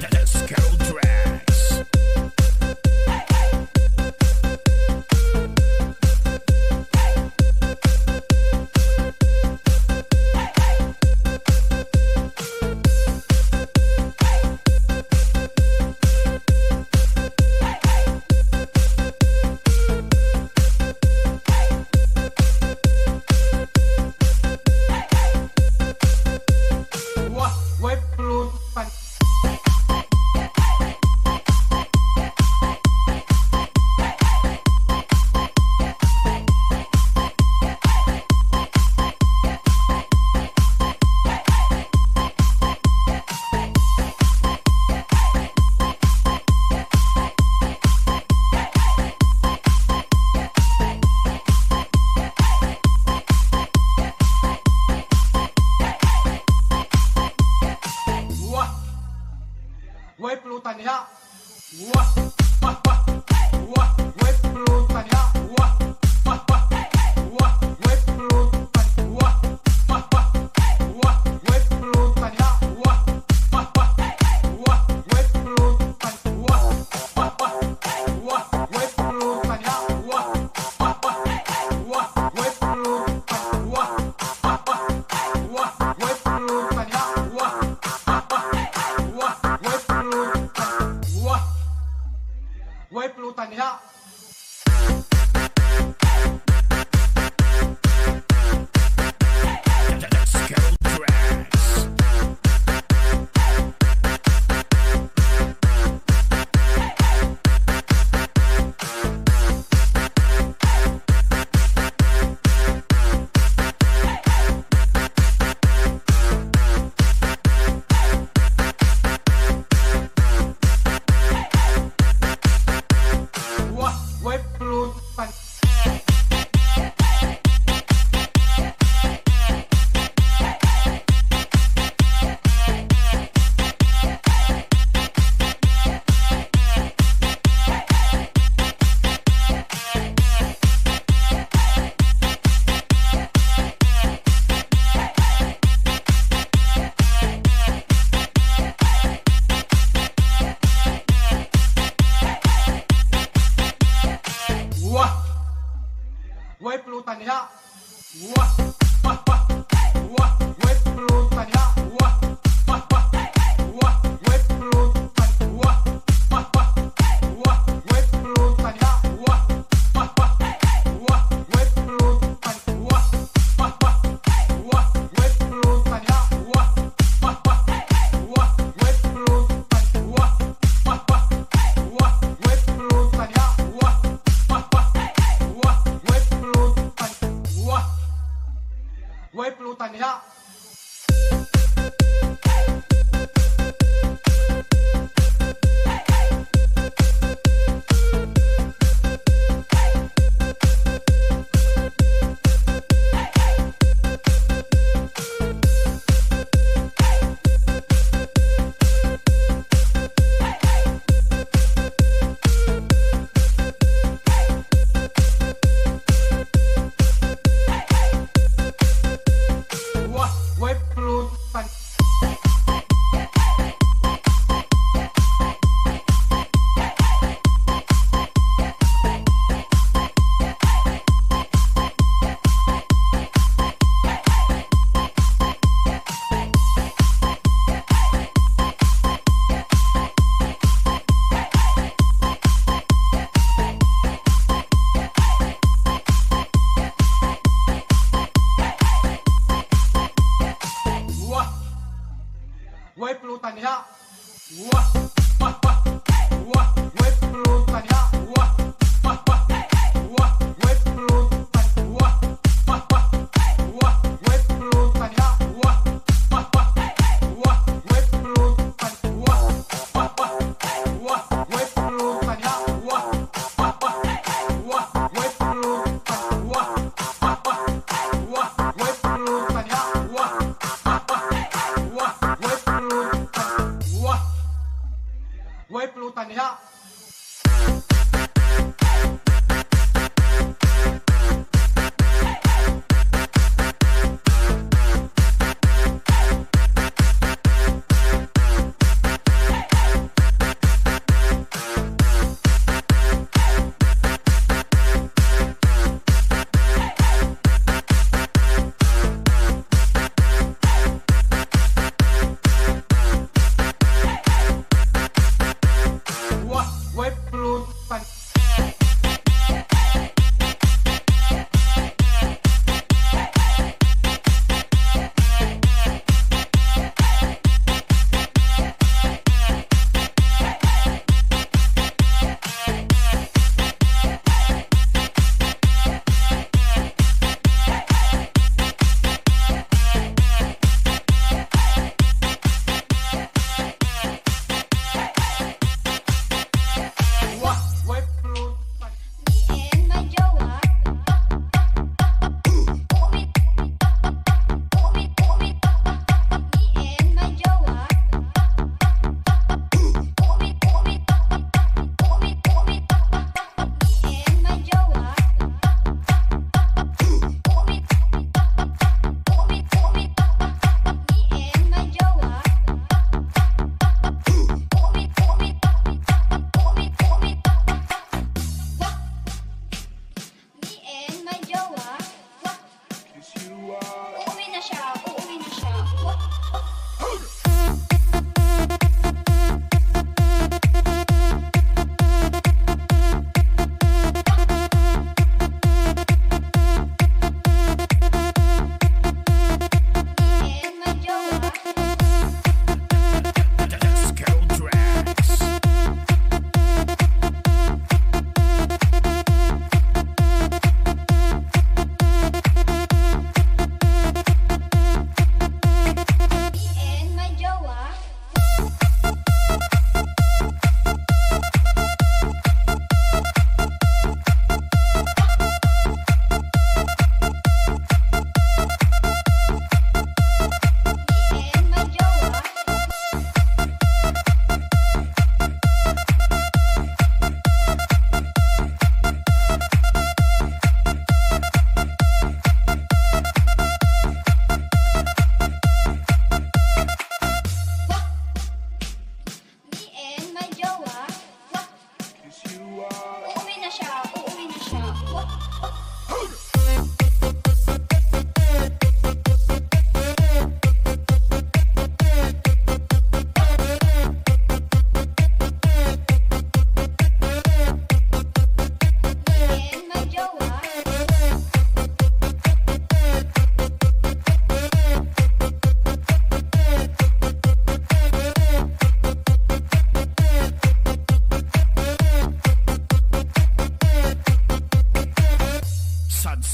Let's go, drag.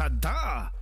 sada